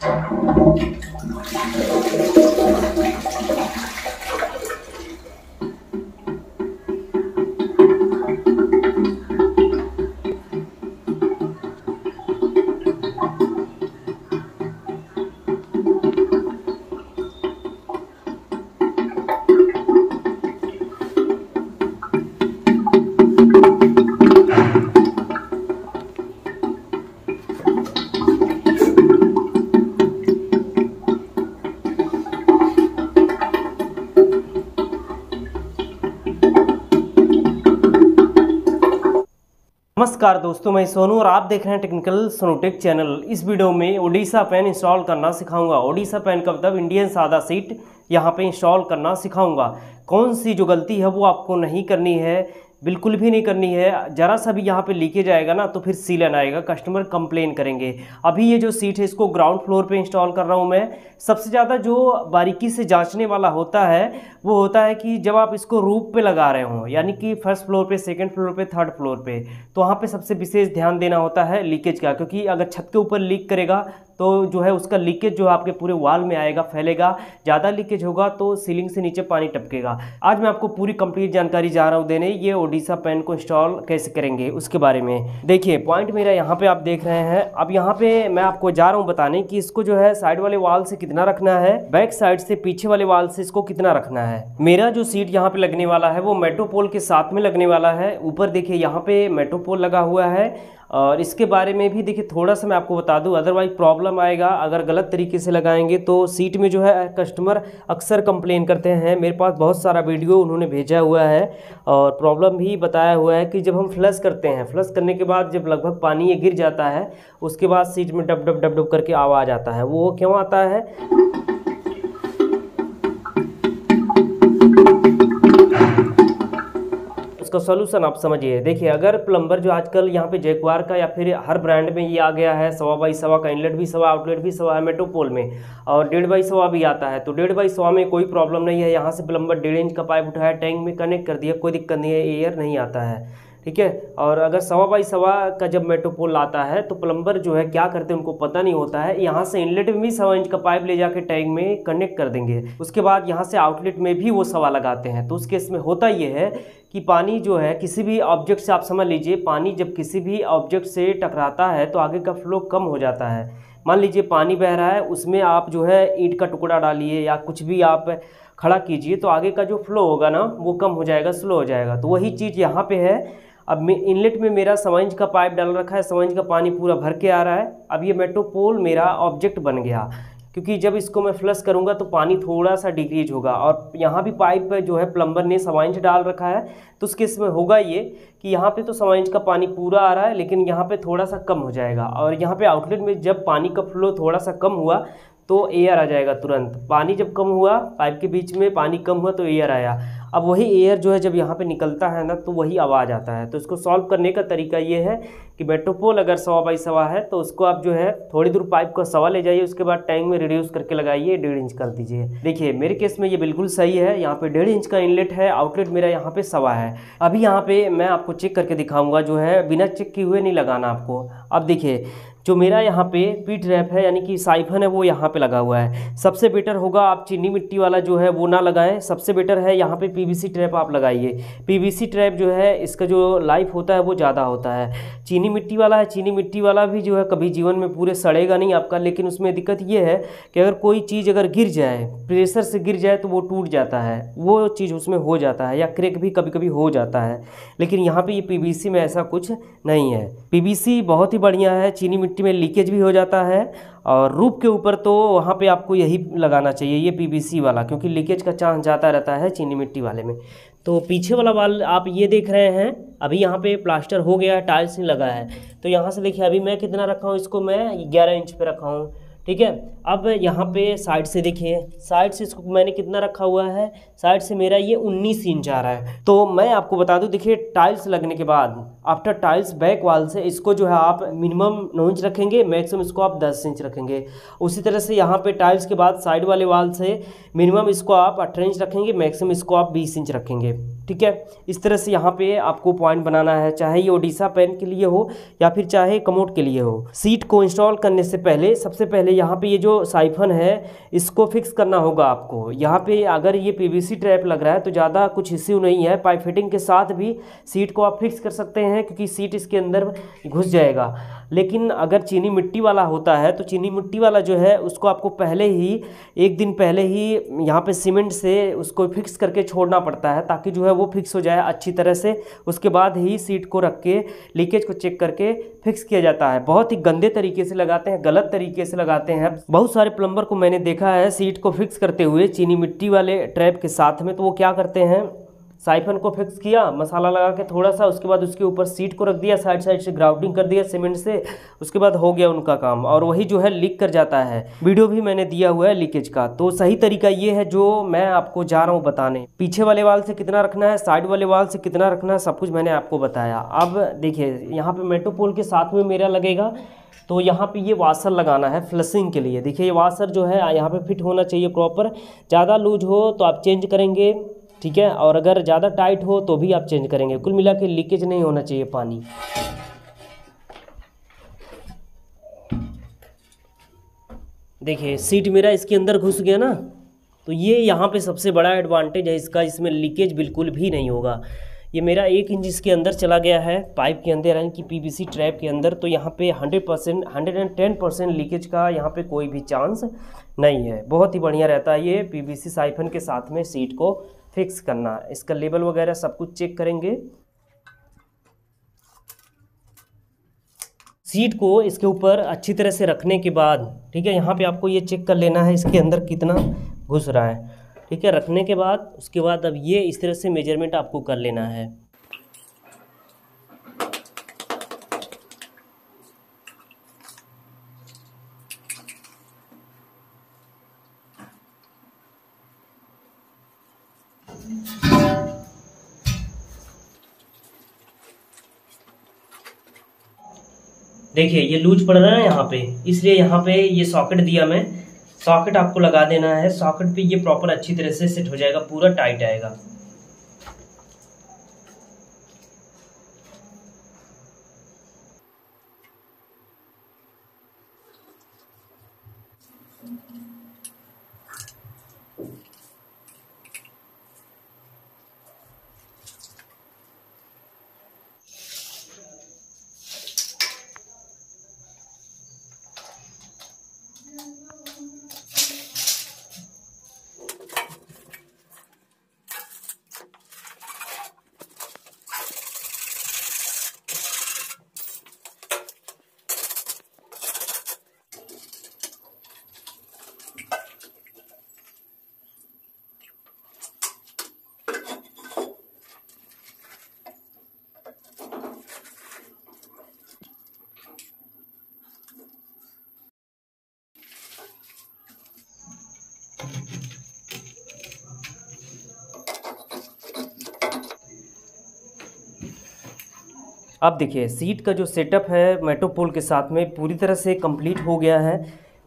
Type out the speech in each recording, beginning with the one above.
Thank you. नमस्कार दोस्तों, मैं सोनू और आप देख रहे हैं टेक्निकल सोनोटेक चैनल इस वीडियो में ओडिशा पेन इंस्टॉल करना सिखाऊँगा। ओडिशा पेन का मतलब इंडियन सादा सीट यहाँ पे इंस्टॉल करना सिखाऊँगा। कौन सी जो गलती है वो आपको नहीं करनी है बिल्कुल भी नहीं करनी है। ज़रा सा भी यहाँ पे लीकेज आएगा ना तो फिर सीलन आएगा। कस्टमर कंप्लेन करेंगे। अभी ये जो सीट है, इसको ग्राउंड फ्लोर पे इंस्टॉल कर रहा हूँ मैं। सबसे ज़्यादा जो बारीकी से जांचने वाला होता है, वो होता है कि जब आप इसको रूप पे लगा रहे हो, यानी कि फ़र्स्ट फ्लोर पे, सेकेंड फ्लोर पे, थर्ड फ्लोर पर तो वहाँ पर सबसे विशेष ध्यान देना होता है लीकेज का, क्योंकि अगर छत के ऊपर लीक करेगा तो जो है उसका लीकेज जो आपके पूरे वाल में आएगा, फैलेगा, ज़्यादा लीकेज होगा तो सीलिंग से नीचे पानी टपकेगा। आज मैं आपको पूरी कंप्लीट जानकारी जा रहा हूँ देने, ये ओडिशा पेन को इंस्टॉल कैसे करेंगे, उसके बारे में। देखिए पॉइंट मेरा यहाँ पे आप देख रहे हैं। अब यहाँ पे मैं आपको जा रहा हूँ बताने कि इसको जो है साइड वाले वाल से कितना रखना है बैक साइड से पीछे वाले वाल से इसको कितना रखना है। मेरा जो सीट यहाँ पे लगने वाला है, वो मेट्रोपोल के साथ में लगने वाला है। ऊपर देखिए, यहाँ पे मेट्रोपोल लगा हुआ है। और इसके बारे में भी देखिए, थोड़ा सा मैं आपको बता दूँ अदरवाइज़ प्रॉब्लम आएगा। अगर गलत तरीके से लगाएँगे तो सीट में जो है कस्टमर अक्सर कंप्लेन करते हैं। मेरे पास बहुत सारा वीडियो उन्होंने भेजा हुआ है और प्रॉब्लम भी बताया हुआ है कि जब हम फ्लश करते हैं फ्लश करने के बाद जब लगभग पानी ये गिर जाता है, उसके बाद सीट में डब डब डब डब करके आवाज़ आता है। वो क्यों आता है? उसका सोल्यूशन आप समझिए। देखिए, अगर प्लम्बर जो आजकल यहाँ पे जयकुआर का या फिर हर ब्रांड में ये आ गया है, सवा बाई सवा का इनलेट भी सवा आउटलेट भी सवा है मेट्रोपोल में, और डेढ़ बाई सवा भी आता है तो डेढ़ बाई सवा में कोई प्रॉब्लम नहीं है। यहाँ से प्लम्बर डेढ़ इंच का पाइप उठाया टैंक में कनेक्ट कर दिया, कोई दिक्कत नहीं है एयर नहीं आता है। ठीक है? और अगर सवा बाई सवा का जब मेट्रोपोल आता है तो प्लम्बर जो है, क्या करते हैं उनको पता नहीं होता है। यहाँ से इनलेट में भी सवा इंच का पाइप ले जाके टैंक में कनेक्ट कर देंगे। उसके बाद यहाँ से आउटलेट में भी वो सवा लगाते हैं। तो उस केस में होता ये है कि पानी जो है, किसी भी ऑब्जेक्ट से आप समझ लीजिए, पानी जब किसी भी ऑब्जेक्ट से टकराता है तो आगे का फ्लो कम हो जाता है। मान लीजिए पानी बह रहा है, उसमें आप जो है, ईंट का टुकड़ा डालिए या कुछ भी आप खड़ा कीजिए तो आगे का जो फ्लो होगा ना, वो कम हो जाएगा, स्लो हो जाएगा। तो वही चीज़ यहाँ पे है अब मैं इनलेट में मेरा सवंज का पाइप डाल रखा है सवंज का पानी पूरा भर के आ रहा है। अब ये मेट्रोपोल मेरा ऑब्जेक्ट बन गया, क्योंकि जब इसको मैं फ्लश करूँगा तो पानी थोड़ा सा डिक्रीज होगा और यहाँ भी पाइप जो है प्लम्बर ने सवाइंच डाल रखा है। तो उस केस में होगा ये कि यहाँ पे तो सवाइंच का पानी पूरा आ रहा है, लेकिन यहाँ पे थोड़ा सा कम हो जाएगा और यहाँ पे आउटलेट में जब पानी का फ्लो थोड़ा सा कम हुआ तो एयर आ जाएगा तुरंत। पानी जब कम हुआ, पाइप के बीच में पानी कम हुआ तो एयर आया। अब वही एयर जो है जब यहाँ पे निकलता है ना तो वही आवाज़ आता है। तो इसको सॉल्व करने का तरीका ये है कि मेट्रोपोल अगर सवा बाई सवा है तो उसको आप जो है थोड़ी दूर पाइप का सवा ले जाइए, उसके बाद टैंक में रिड्यूस करके लगाइए, डेढ़ इंच कर दीजिए। देखिए, मेरे केस में ये बिल्कुल सही है। यहाँ पे डेढ़ इंच का इनलेट है आउटलेट मेरा यहाँ पे सवा है। अभी यहाँ पे मैं आपको चेक करके दिखाऊँगा, जो है बिना चेक किए हुए नहीं लगाना आपको। अब देखिए जो मेरा यहाँ पे पीट रैप है, यानी कि साइफन है, वो यहाँ पे लगा हुआ है। सबसे बेटर होगा आप चीनी मिट्टी वाला जो है, वो ना लगाएँ। सबसे बेटर है यहाँ पे पीवीसी ट्रैप आप लगाइए। पीवीसी ट्रैप जो है, इसका जो लाइफ होता है, वो ज़्यादा होता है। चीनी मिट्टी वाला है, चीनी मिट्टी वाला भी जो है, कभी जीवन में पूरे सड़ेगा नहीं आपका, लेकिन उसमें दिक्कत ये है कि अगर कोई चीज़ अगर गिर जाए प्रेशर से गिर जाए तो वो टूट जाता है। वो चीज़ उसमें हो जाता है या क्रेक भी कभी कभी हो जाता है। लेकिन यहाँ पर ये पी में ऐसा कुछ नहीं है। पी बहुत ही बढ़िया है, चीनी मिट्टी में लीकेज भी हो जाता है और रूप के ऊपर तो वहाँ पे आपको यही लगाना चाहिए, ये पीवीसी वाला, क्योंकि लीकेज का चांस ज़्यादा रहता है चीनी मिट्टी वाले में। तो पीछे वाला वाल आप ये देख रहे हैं, अभी यहाँ पे प्लास्टर हो गया है टाइल्स नहीं लगा है। तो यहाँ से देखिए, अभी मैं कितना रखा हूँ इसको, मैं ग्यारह इंच पे रखा हूँ। ठीक है? अब यहाँ पे साइड से देखिए साइड से इसको मैंने कितना रखा हुआ है? साइड से मेरा ये 19 इंच आ रहा है। तो मैं आपको बता दूँ, देखिए टाइल्स लगने के बाद आफ्टर टाइल्स बैक वाल से इसको जो है आप मिनिमम नौ इंच रखेंगे मैक्सिमम इसको आप 10 इंच रखेंगे। उसी तरह से यहाँ पे टाइल्स के बाद साइड वाले वाल से मिनिमम इसको आप अठारह इंच रखेंगे मैक्सिमम इसको आप बीस इंच रखेंगे। ठीक है? इस तरह से यहाँ पे आपको पॉइंट बनाना है, चाहे ये ओडिशा पेन के लिए हो या फिर चाहे कमोड के लिए हो। सीट को इंस्टॉल करने से पहले, सबसे पहले यहाँ पे ये जो साइफन है, इसको फिक्स करना होगा आपको। यहाँ पे अगर ये पीवीसी ट्रैप लग रहा है तो ज़्यादा कुछ इश्यू नहीं है। पाइप फिटिंग के साथ भी सीट को आप फिक्स कर सकते हैं, क्योंकि सीट इसके अंदर घुस जाएगा। लेकिन अगर चीनी मिट्टी वाला होता है तो चीनी मिट्टी वाला जो है, उसको आपको पहले ही, एक दिन पहले ही यहाँ पे सीमेंट से उसको फिक्स करके छोड़ना पड़ता है, ताकि जो है वो फिक्स हो जाए अच्छी तरह से, उसके बाद ही सीट को रख के लीकेज को चेक करके फिक्स किया जाता है। बहुत ही गंदे तरीके से लगाते हैं, गलत तरीके से लगाते हैं। बहुत सारे प्लम्बर को मैंने देखा है सीट को फिक्स करते हुए चीनी मिट्टी वाले ट्रैप के साथ में तो वो क्या करते हैं? साइफन को फिक्स किया, मसाला लगा के थोड़ा सा, उसके बाद उसके ऊपर सीट को रख दिया, साइड साइड से ग्राउंडिंग कर दिया, सीमेंट से, उसके बाद हो गया उनका काम और वही जो है लीक कर जाता है। वीडियो भी मैंने दिया हुआ है लीकेज का। तो सही तरीका ये है जो मैं आपको जा रहा हूँ बताने। पीछे वाले वाल से कितना रखना है, साइड वाले वाल से कितना रखना है, सब कुछ मैंने आपको बताया। अब देखिए, यहाँ पर मेट्रोपोल के साथ में मेरा लगेगा तो यहाँ पे ये वाशर लगाना है फ्लशिंग के लिए। देखिए, ये वाशर जो है यहाँ पे फिट होना चाहिए प्रॉपर। ज़्यादा लूज हो तो आप चेंज करेंगे। ठीक है? और अगर ज़्यादा टाइट हो तो भी आप चेंज करेंगे। कुल मिला के लीकेज नहीं होना चाहिए पानी। देखिए सीट मेरा इसके अंदर घुस गया ना तो ये यहाँ पे सबसे बड़ा एडवांटेज है। इसका इसमें लीकेज बिल्कुल भी नहीं होगा। ये मेरा एक इंच इसके अंदर चला गया है पाइप के अंदर, यानी कि पीवीसी ट्रैप के अंदर। तो यहाँ पे hundred percent hundred and ten percent leakage का यहाँ पे कोई भी चांस नहीं है। बहुत ही बढ़िया रहता है ये पीवीसी साइफन के साथ में सीट को। फिक्स करना। इसका लेबल वगैरह सब कुछ चेक करेंगे। सीट को इसके ऊपर अच्छी तरह से रखने के बाद, ठीक है, यहाँ पे आपको ये चेक कर लेना है इसके अंदर कितना घुस रहा है। ठीक है, रखने के बाद, उसके बाद अब ये इस तरह से मेज़रमेंट आपको कर लेना है। देखिए, ये लूज पड़ रहा है यहाँ पे। इसलिए यहाँ पे ये सॉकेट दिया मैं। सॉकेट आपको लगा देना है। सॉकेट पे ये प्रॉपर अच्छी तरह से सेट हो जाएगा, पूरा टाइट आएगा। अब देखिए सीट का जो सेटअप है मेट्रोपोल के साथ में पूरी तरह से कंप्लीट हो गया है।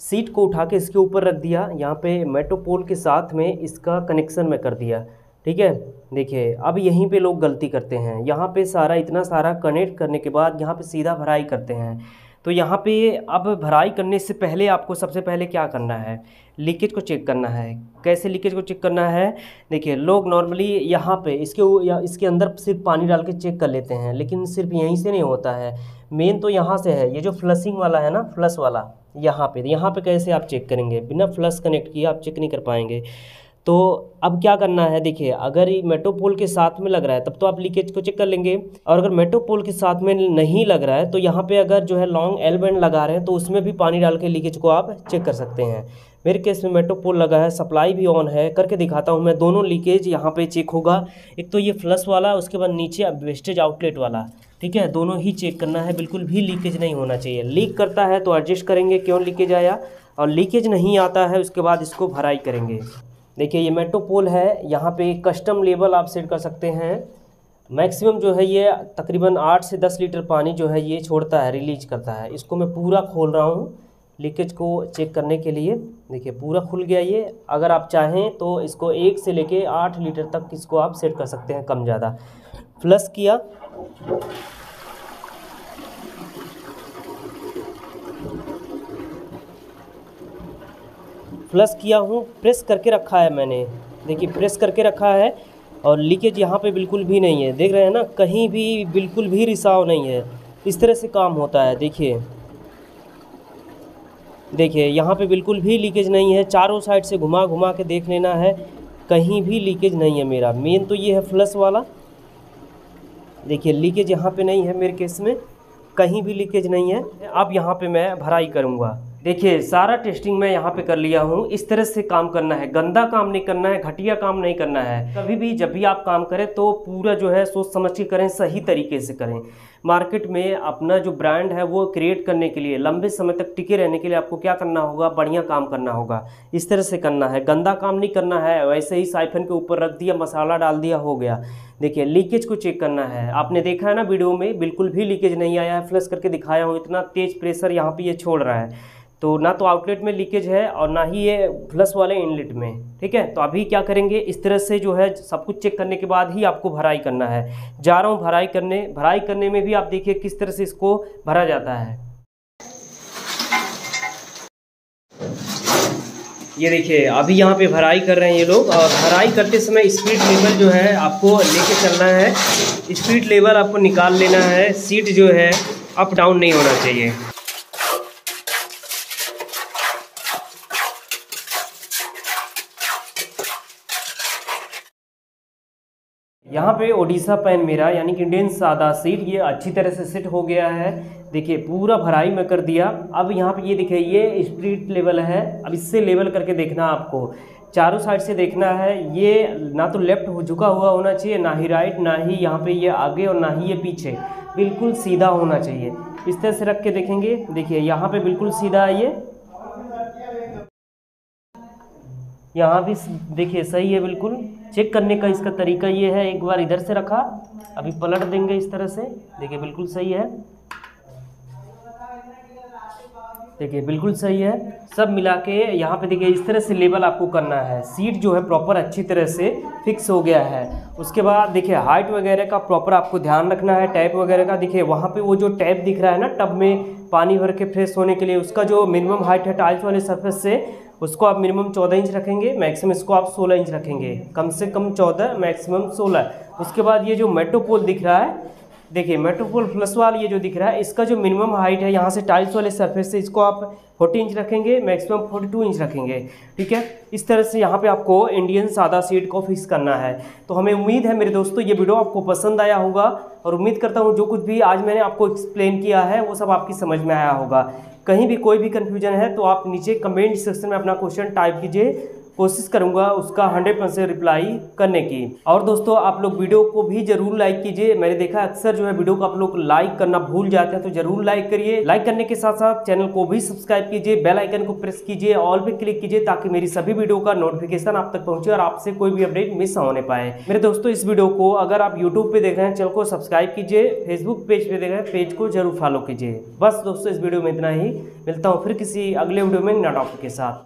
सीट को उठा के इसके ऊपर रख दिया, यहाँ पे मेट्रोपोल के साथ में इसका कनेक्शन में कर दिया, ठीक है? देखिए, अब यहीं पे लोग गलती करते हैं। यहाँ पे सारा, इतना सारा कनेक्ट करने के बाद यहाँ पे सीधा भराई करते हैं। तो यहाँ पे अब भराई करने से पहले आपको सबसे पहले क्या करना है? लीकेज को चेक करना है। कैसे लीकेज को चेक करना है? देखिए, लोग नॉर्मली यहाँ पे इसके या इसके अंदर सिर्फ़ पानी डाल के चेक कर लेते हैं, लेकिन सिर्फ़ यहीं से नहीं होता है। मेन तो यहाँ से है। ये जो फ्लशिंग वाला है ना, फ्लश वाला, यहाँ पे यहाँ पे कैसे आप चेक करेंगे? बिना फ्लश कनेक्ट किए आप चेक नहीं कर पाएँगे। तो अब क्या करना है? देखिए, अगर ये मेट्रोपोल के साथ में लग रहा है, तब तो आप लीकेज को चेक कर लेंगे। और अगर मेट्रोपोल के साथ में नहीं लग रहा है तो यहाँ पे अगर जो है लॉन्ग एल बैंड लगा रहे हैं तो उसमें भी पानी डाल के लीकेज को आप चेक कर सकते हैं। मेरे केस में मेट्रोपोल लगा है सप्लाई भी ऑन है, करके दिखाता हूँ मैं, दोनों लीकेज यहाँ पे चेक होगा। एक तो ये फ्लस वाला, उसके बाद नीचे वेस्टेज आउटलेट वाला। ठीक है, दोनों ही चेक करना है, बिल्कुल भी लीकेज नहीं होना चाहिए। लीक करता है तो एडजस्ट करेंगे, क्यों लीकेज आया? और लीकेज नहीं आता है, उसके बाद इसको भराई करेंगे। देखिए, ये मेट्रोपोल है, यहाँ पे कस्टम लेवल आप सेट कर सकते हैं। मैक्सिमम जो है ये तकरीबन आठ से दस लीटर पानी जो है ये छोड़ता है रिलीज़ करता है। इसको मैं पूरा खोल रहा हूँ लीकेज को चेक करने के लिए। देखिए, पूरा खुल गया ये। अगर आप चाहें तो इसको एक से लेके आठ लीटर तक इसको आप सेट कर सकते हैं, कम ज़्यादा। फ्लश किया। फ्लश किया हूँ, प्रेस करके रखा है मैंने। देखिए, प्रेस करके रखा है और लीकेज यहाँ पे बिल्कुल भी नहीं है। देख रहे हैं ना, कहीं भी बिल्कुल भी रिसाव नहीं है। इस तरह से काम होता है, देखिए। देखिए, यहाँ पे बिल्कुल भी लीकेज नहीं है। चारों साइड से घुमा घुमा के देख लेना है। कहीं भी लीकेज नहीं है मेरा। मेन तो ये है फ्लश वाला। देखिए, लीकेज यहाँ पे नहीं है मेरे केस में। कहीं भी लीकेज नहीं है। अब यहाँ पे मैं भराई करूँगा। देखिए, सारा टेस्टिंग मैं यहाँ पे कर लिया हूँ। इस तरह से काम करना है। गंदा काम नहीं करना है, घटिया काम नहीं करना है। कभी भी जब भी आप काम करें तो पूरा जो है सोच समझ के करें, सही तरीके से करें। मार्केट में अपना जो ब्रांड है वो क्रिएट करने के लिए, लंबे समय तक टिके रहने के लिए आपको क्या करना होगा? बढ़िया काम करना होगा। इस तरह से करना है। गंदा काम नहीं करना है। वैसे ही साइफन के ऊपर रख दिया, मसाला डाल दिया, हो गया। देखिए, लीकेज को चेक करना है। आपने देखा है ना वीडियो में, बिल्कुल भी लीकेज नहीं आया है। फ्लश करके दिखाया हूँ, इतना तेज़ प्रेशर यहाँ पर ये छोड़ रहा है। तो ना तो आउटलेट में लीकेज है और ना ही ये फ्लश वाले इनलेट में, ठीक है? तो अभी क्या करेंगे? इस तरह से जो है, सब कुछ चेक करने के बाद ही आपको भराई करना है। जा रहा हूँ भराई करने। भराई करने में भी आप देखिए किस तरह से इसको भरा जाता है। ये देखिए, अभी यहाँ पे भराई कर रहे हैं ये लोग। और भराई करते समय स्पीड लेवल जो है आपको लेके चलना है। स्पीड लेवल आपको निकाल लेना है। सीट जो है अप डाउन नहीं होना चाहिए। यहाँ पे ओडिशा पैन मेरा, यानी कि इंडियन सादा सीट, ये अच्छी तरह से सेट हो गया है। देखिए, पूरा भराई में कर दिया। अब यहाँ पे ये देखिए, ये स्ट्रीट लेवल है। अब इससे लेवल करके देखना आपको। चारों साइड से देखना है। ये ना तो लेफ़्ट हो झुका हुआ होना चाहिए, ना ही राइट ना ही यहाँ पे ये आगे और ना ही ये पीछे। बिल्कुल सीधा होना चाहिए। इस तरह से रख के देखेंगे। देखिए, यहाँ पे बिल्कुल सीधा है ये। यहाँ भी देखिए, सही है, बिल्कुल। चेक करने का इसका तरीका ये है, एक बार इधर से रखा। अभी पलट देंगे इस तरह से। देखिए, बिल्कुल सही है। देखिए, बिल्कुल सही है। सब मिला के यहाँ पे देखिए, इस तरह से लेबल आपको करना है। सीट जो है प्रॉपर अच्छी तरह से फिक्स हो गया है। उसके बाद देखिए, हाइट वगैरह का प्रॉपर आपको ध्यान रखना है, टैप वगैरह का। देखिए, वहाँ पे वो जो टैप दिख रहा है ना, टब में पानी भर के फ्रेश होने के लिए, उसका जो मिनिमम हाइट है, टाइल्स वाले सर्फेस से उसको आप मिनिमम चौदह इंच रखेंगे मैक्सिमम इसको आप सोलह इंच रखेंगे। कम से कम चौदह मैक्सिमम सोलह। उसके बाद ये जो मेट्रोपोल दिख रहा है, देखिए मेट्रोपोल प्लस वाल ये जो दिख रहा है, इसका जो मिनिमम हाइट है, यहाँ से टाइल्स वाले सरफेस से इसको आप 40 इंच रखेंगे मैक्सिमम 42 इंच रखेंगे। ठीक है? इस तरह से यहाँ पे आपको इंडियन सादा सीट को फिक्स करना है। तो हमें उम्मीद है मेरे दोस्तों, ये वीडियो आपको पसंद आया होगा। और उम्मीद करता हूँ, जो कुछ भी आज मैंने आपको एक्सप्लेन किया है, वो सब आपकी समझ में आया होगा। कहीं भी कोई भी कन्फ्यूज़न है तो आप नीचे कमेंट सेक्शन में अपना क्वेश्चन टाइप कीजिए। कोशिश करूँगा उसका 100 परसेंट रिप्लाई करने की। और दोस्तों, आप लोग वीडियो को भी ज़रूर लाइक कीजिए। मैंने देखा अक्सर जो है वीडियो को आप लोग लाइक करना भूल जाते हैं तो ज़रूर लाइक करिए। लाइक करने के साथ साथ चैनल को भी सब्सक्राइब कीजिए बेल आइकन को प्रेस कीजिए ऑल पे क्लिक कीजिए ताकि मेरी सभी वीडियो का नोटिफिकेशन आप तक पहुँचे और आपसे कोई भी अपडेट मिस होने पाए। मेरे दोस्तों, इस वीडियो को अगर आप यूट्यूब पे देख रहे हैं, चैनल को सब्सक्राइब कीजिए फेसबुक पेज पे देख रहे हैं पेज को ज़रूर फॉलो कीजिए। बस दोस्तों, इस वीडियो में इतना ही। मिलता हूँ फिर किसी अगले वीडियो में नया के साथ।